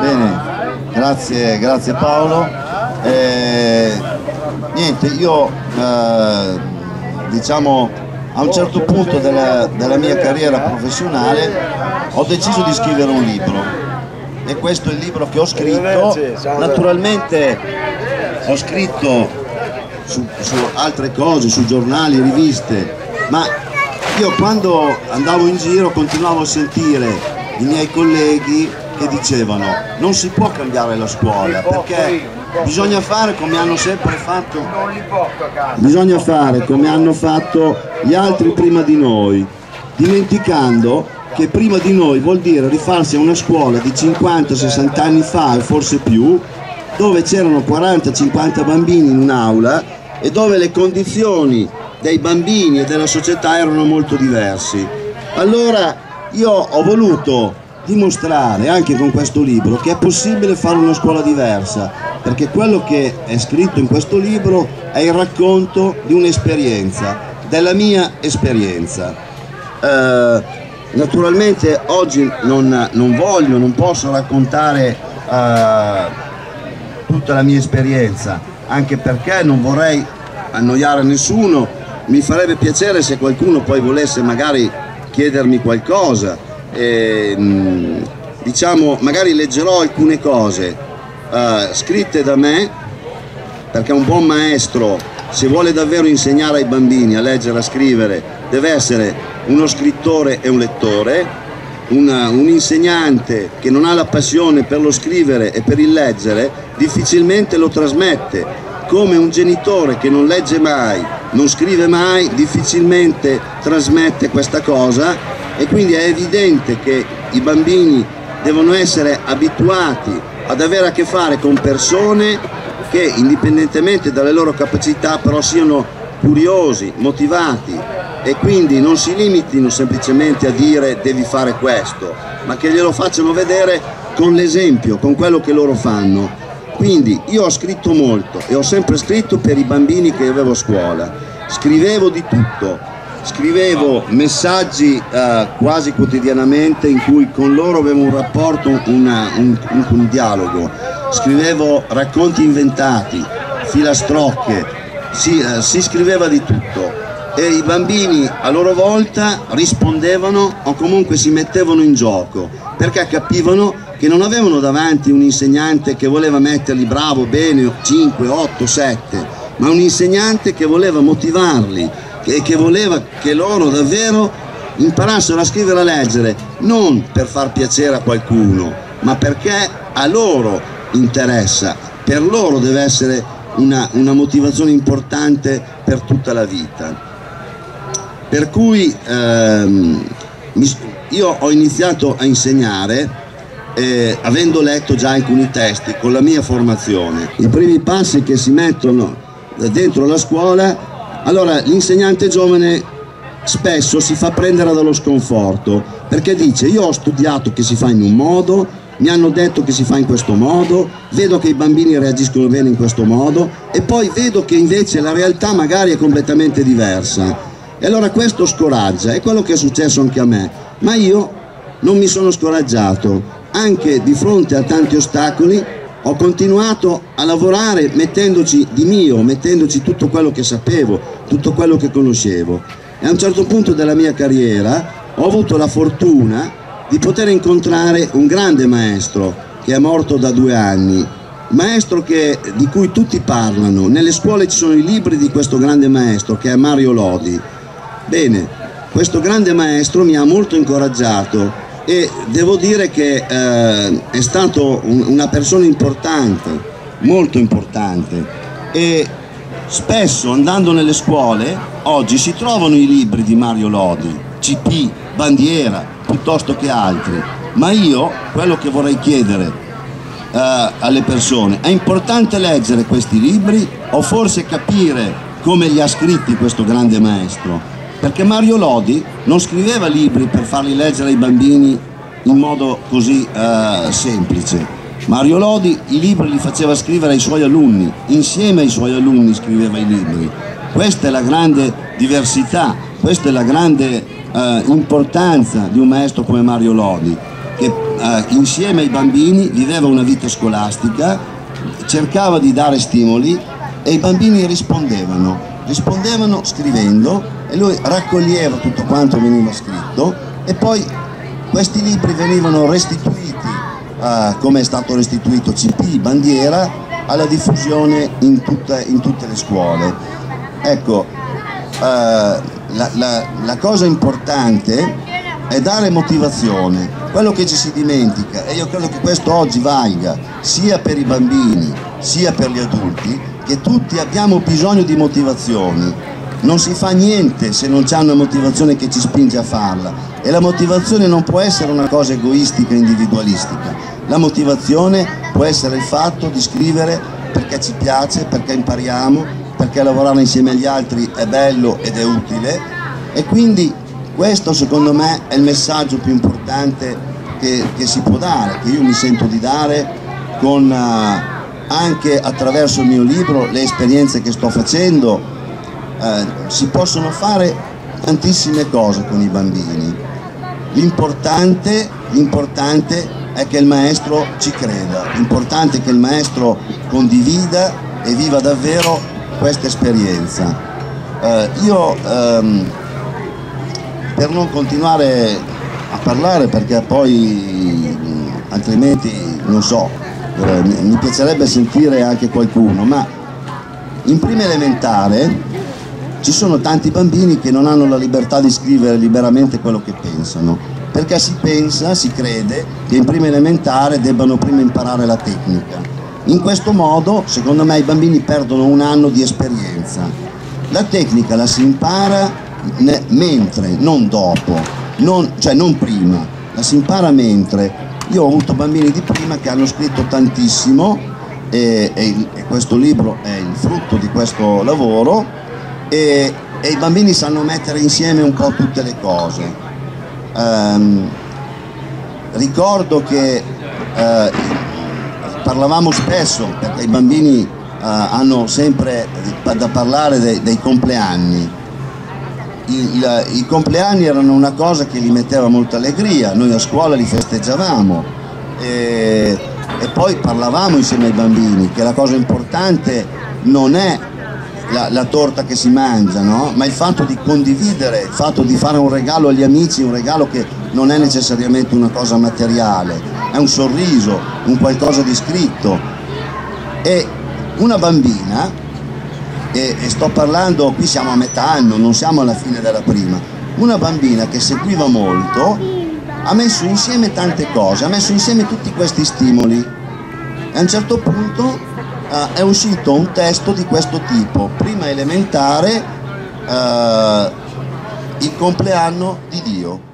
Bene, grazie, grazie Paolo. Eh, niente, io eh, diciamo a un certo punto della, della mia carriera professionale ho deciso di scrivere un libro e questo è il libro che ho scritto. Naturalmente ho scritto su, su altre cose, su giornali, riviste, ma io quando andavo in giro continuavo a sentire i miei colleghi che dicevano non si può cambiare la scuola perché bisogna fare come hanno sempre fatto. Bisogna fare come hanno fatto gli altri prima di noi dimenticando che prima di noi vuol dire rifarsi a una scuola di 50-60 anni fa e forse più dove c'erano 40-50 bambini in un'aula e dove le condizioni dei bambini e della società erano molto diversi. Allora io ho voluto dimostrare anche con questo libro che è possibile fare una scuola diversa, perché quello che è scritto in questo libro è il racconto di un'esperienza, della mia esperienza. Eh, naturalmente oggi non, non, voglio, non posso raccontare eh, tutta la mia esperienza, anche perché non vorrei annoiare nessuno mi farebbe piacere se qualcuno poi volesse magari chiedermi qualcosa, e, diciamo magari leggerò alcune cose uh, scritte da me, perché un buon maestro se vuole davvero insegnare ai bambini a leggere, a scrivere, deve essere uno scrittore e un lettore, una, un insegnante che non ha la passione per lo scrivere e per il leggere difficilmente lo trasmette. Come un genitore che non legge mai, non scrive mai, difficilmente trasmette questa cosa e quindi è evidente che i bambini devono essere abituati ad avere a che fare con persone che indipendentemente dalle loro capacità però siano curiosi, motivati e quindi non si limitino semplicemente a dire devi fare questo, ma che glielo facciano vedere con l'esempio, con quello che loro fanno. Quindi io ho scritto molto e ho sempre scritto per i bambini che avevo a scuola, scrivevo di tutto, scrivevo messaggi eh, quasi quotidianamente in cui con loro avevo un rapporto, una, un, un, un dialogo, scrivevo racconti inventati, filastrocche, si, eh, si scriveva di tutto. E i bambini a loro volta rispondevano o comunque si mettevano in gioco perché capivano che non avevano davanti un insegnante che voleva metterli bravo, bene, 5, 8, 7, ma un insegnante che voleva motivarli e che voleva che loro davvero imparassero a scrivere e a leggere, non per far piacere a qualcuno, ma perché a loro interessa, per loro deve essere una, una motivazione importante per tutta la vita. Per cui ehm, io ho iniziato a insegnare eh, avendo letto già alcuni testi con la mia formazione, i primi passi che si mettono dentro la scuola, allora l'insegnante giovane spesso si fa prendere dallo sconforto perché dice io ho studiato che si fa in un modo, mi hanno detto che si fa in questo modo, vedo che i bambini reagiscono bene in questo modo e poi vedo che invece la realtà magari è completamente diversa. E allora questo scoraggia, è quello che è successo anche a me, ma io non mi sono scoraggiato, anche di fronte a tanti ostacoli ho continuato a lavorare mettendoci di mio, mettendoci tutto quello che sapevo, tutto quello che conoscevo. E a un certo punto della mia carriera ho avuto la fortuna di poter incontrare un grande maestro che è morto da due anni, maestro che, di cui tutti parlano. Nelle scuole ci sono i libri di questo grande maestro che è Mario Lodi. Bene, questo grande maestro mi ha molto incoraggiato e devo dire che eh, è stato un, una persona importante, molto importante. E spesso andando nelle scuole oggi si trovano i libri di Mario Lodi, CP, Bandiera, piuttosto che altri, ma io quello che vorrei chiedere eh, alle persone è importante leggere questi libri o forse capire come li ha scritti questo grande maestro perché Mario Lodi non scriveva libri per farli leggere ai bambini in modo così eh, semplice. Mario Lodi i libri li faceva scrivere ai suoi alunni, insieme ai suoi alunni scriveva i libri. Questa è la grande diversità, questa è la grande eh, importanza di un maestro come Mario Lodi. che eh, insieme ai bambini viveva una vita scolastica, cercava di dare stimoli e i bambini rispondevano, rispondevano scrivendo e lui raccoglieva tutto quanto veniva scritto e poi questi libri venivano restituiti, eh, come è stato restituito CP, bandiera, alla diffusione in, tutta, in tutte le scuole. Ecco, eh, la, la, la cosa importante è dare motivazione. Quello che ci si dimentica, e io credo che questo oggi valga sia per i bambini sia per gli adulti, che tutti abbiamo bisogno di motivazioni. Non si fa niente se non c'è una motivazione che ci spinge a farla e la motivazione non può essere una cosa egoistica e individualistica. La motivazione può essere il fatto di scrivere perché ci piace, perché impariamo, perché lavorare insieme agli altri è bello ed è utile e quindi questo secondo me è il messaggio più importante che, che si può dare, che io mi sento di dare con, uh, anche attraverso il mio libro, le esperienze che sto facendo, uh, si possono fare tantissime cose con i bambini. L'importante, l'importante è che il maestro ci creda, l'importante è che il maestro condivida e viva davvero questa esperienza. Uh, io um, per non continuare a parlare perché poi altrimenti non so, eh, mi piacerebbe sentire anche qualcuno, ma in prima elementare ci sono tanti bambini che non hanno la libertà di scrivere liberamente quello che pensano, perché si pensa, si crede che in prima elementare debbano prima imparare la tecnica. In questo modo, secondo me, i bambini perdono un anno di esperienza. La tecnica la si impara mentre, non dopo, non, cioè non prima, la si impara mentre. Io ho avuto bambini di prima che hanno scritto tantissimo e, e, e questo libro è il frutto di questo lavoro e, e, i bambini sanno mettere insieme un po' tutte le cose. Um, ricordo che uh, parlavamo spesso, perché i bambini uh, hanno sempre da parlare dei, dei compleanni, il, i compleanni erano una cosa che gli metteva molta allegria, noi a scuola li festeggiavamo e, e poi parlavamo insieme ai bambini che la cosa importante non è la, la, torta che si mangia, no? ma il fatto di condividere, il fatto di fare un regalo agli amici, un regalo che non è necessariamente una cosa materiale, è un sorriso, un qualcosa di scritto. E una bambina e, e sto parlando, qui siamo a metà anno, non siamo alla fine della prima, una bambina che seguiva molto ha messo insieme tante cose, ha messo insieme tutti questi stimoli e a un certo punto uh, è uscito un testo di questo tipo, prima elementare, uh, il compleanno di Dio.